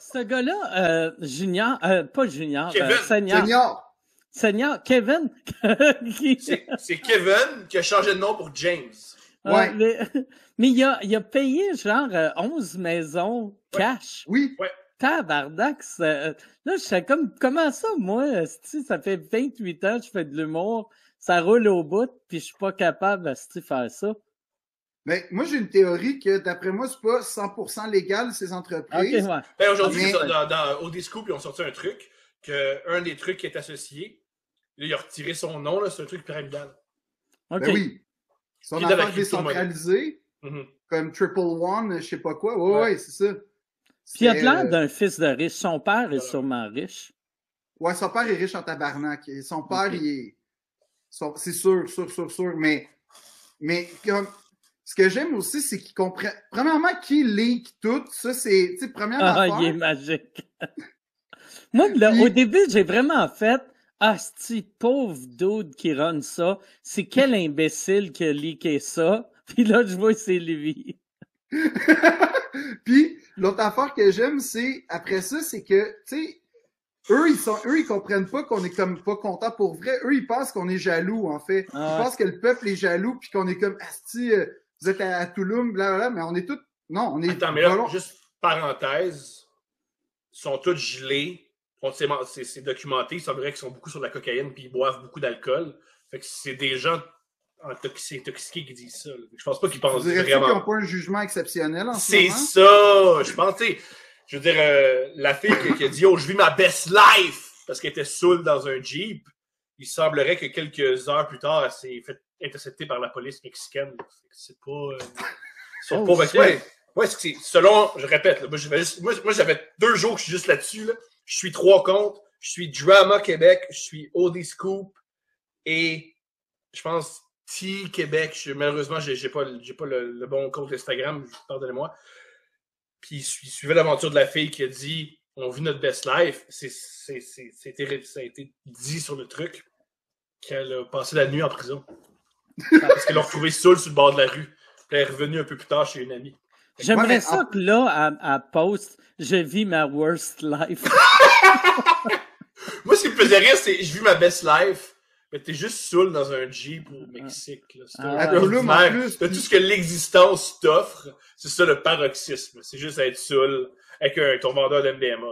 ce gars-là, euh, Junior, euh, pas Junior, Kevin. euh, Senior. Senior. Senior, Kevin. C'est c'est Kevin qui a changé de nom pour James. Ouais. mais, mais il, a, il a payé genre euh, 11 maisons cash. Oui. Tabarnak, ça- euh, là, je sais comme, comment ça, moi, ça fait 28 ans que je fais de l'humour, ça roule au bout, puis je suis pas capable de faire ça. Mais moi, j'ai une théorie que, d'après moi, c'est pas 100% légal, ces entreprises. ouais. Ben, Aujourd'hui, Mais- dans, Scoop, ils ont sorti un truc, que un des trucs qui est associé, là, il a retiré son nom, là, c'est un truc pyramidal. Ok. Ben oui. Son affaire décentralisée, Mhm. comme Triple One, je sais pas quoi. Ouais, Ouais. ouais, c'est ça. Puis il a l'air euh, d'un fils de riche. Son père est sûrement riche. Ouais, son père est riche en tabarnak. Et son père, il est. son- C'est sûr, sûr, sûr, sûr. Mais, mais comme. Ce que j'aime aussi, c'est qu'il comprend. Premièrement, qui leak tout, ça, c'est. Tu sais, première Ah, affaire. il est magique. Moi, là, Puis- au début, j'ai vraiment fait Ah, ce pauvre dude qui run ça, c'est quel imbécile qui a leaké ça. Puis là, je vois c'est lui. Puis, l'autre affaire que j'aime, c'est, après ça, c'est que, tu sais, eux, ils sont, eux, ils comprennent pas qu'on est comme pas content pour vrai. Eux, ils pensent qu'on est jaloux, en fait. Ah Ils ouais. pensent que le peuple est jaloux, puis qu'on est comme, asti, euh, vous êtes à, à Touloum, blablabla, mais on est tous, non, on est Attends, mais là, juste parenthèse, ils sont tous gelés. C'est documenté. Il semblerait qu'ils sont beaucoup sur de la cocaïne puis ils boivent beaucoup d'alcool. Fait que c'est des gens intoxi- intoxiqués qui disent ça. là. Je pense pas qu'ils pensent Vous qu'ils vraiment. n'ont pas un jugement exceptionnel en ce C'est ça! Je pense, tu sais, je veux dire, euh, la fille qui, qui a dit, oh, je vis ma best life parce qu'elle était saoule dans un Jeep. Il semblerait que quelques heures plus tard, elle s'est fait intercepter par la police mexicaine. C'est pas. euh, sont Oh, pas- shit. ouais, ouais, c'est que c'est- selon, je répète, là, moi, j'avais moi, moi, deux jours que je suis juste là-dessus. Là. Je suis trois comptes. Je suis Drama Québec. Je suis OD Scoop. Et je pense T Québec. Je, malheureusement, j'ai pas, pas le, le bon compte Instagram. Pardonnez-moi. Puis il su- il suivait l'aventure de la fille qui a dit On vit notre best life. C'est, ça a été dit sur le truc qu'elle a passé la nuit en prison. Parce qu'elle l'a retrouvée seule sur le bord de la rue. Puis elle est revenue un peu plus tard chez une amie. J'aimerais ça en- que là, à, à post, je vis ma worst life. Moi, ce qui me faisait rire, c'est je vis ma best life. Mais t'es juste saoul dans un Jeep au Mexique. Là. C'est Ah, tout ce que l'existence t'offre, c'est ça le paroxysme. C'est juste être saoul avec un, ton vendeur d'MDMA.